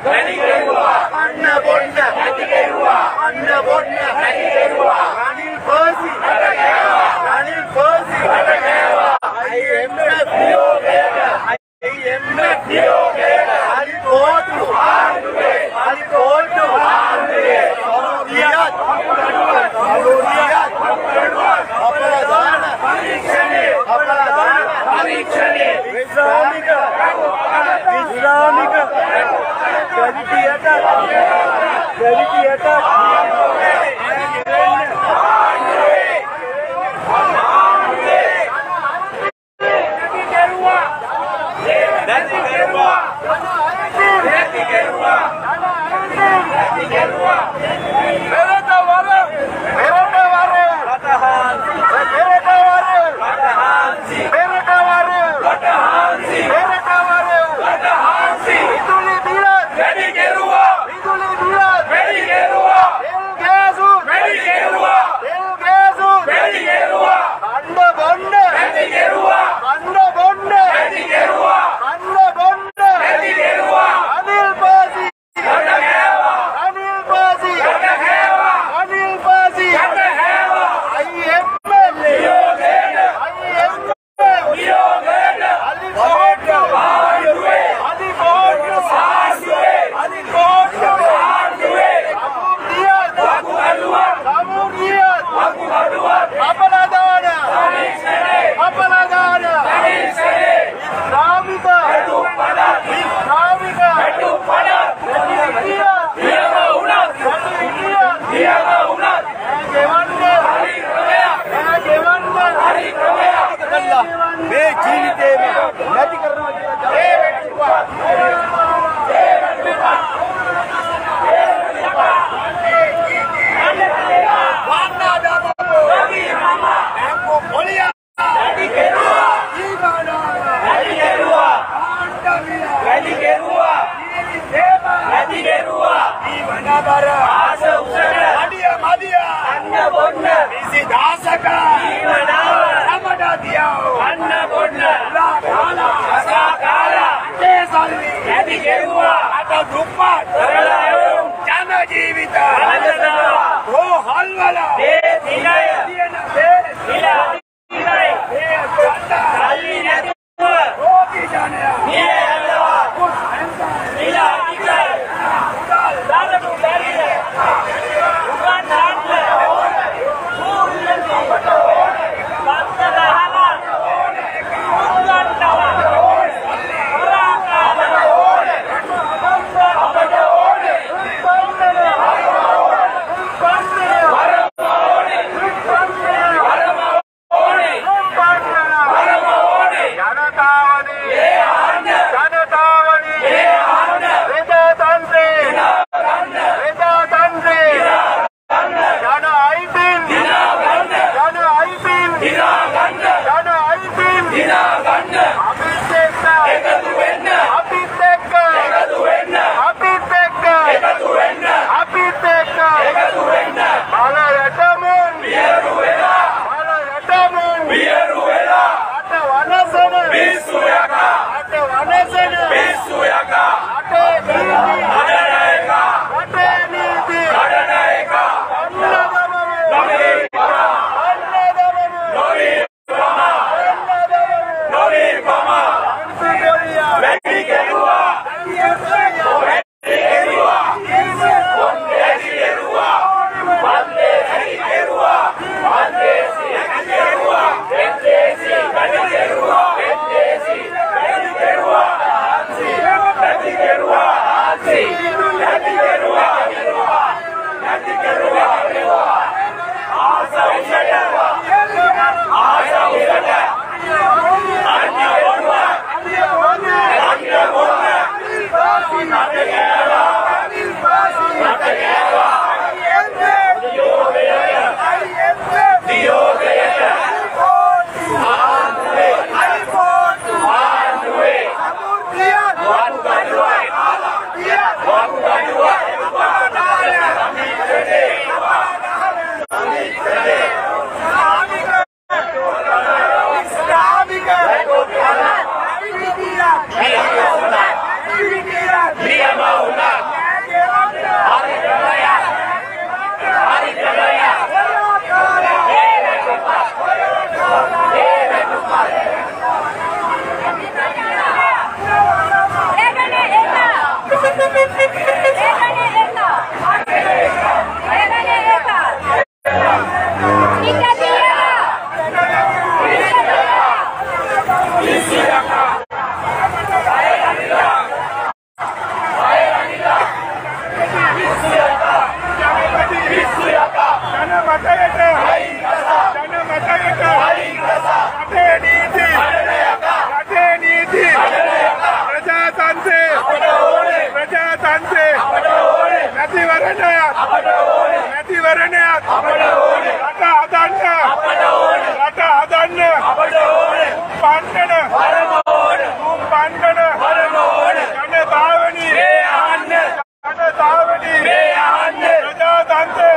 Anyway. ಬಿಸಿ ದಾಸಕ tomato ದಿಯಾವು ಅನ್ನ ಪೊಡ್ಲ ಕಾಲ ಕಾಲ ಅಟ್ಟೆ ಸಲ್ಲಿ ಎದಿ ಗೆರುವ ಅಟ ದುಪ್ಪ ಜನ ಜೀವಿತ ಓ ಹಲ್ವಲ ದಿನಯ අපට ඕනේ රට හදන්න අපට ඕනේ රට හදන්න අපට ඕනේ පන්නන වරම ඕනේ තුම් පන්නන වරම ඕනේ ජනතාවනි මේ අහන්න ජනතාවනි මේ අහන්න ප්‍රජාතන්ත්‍රය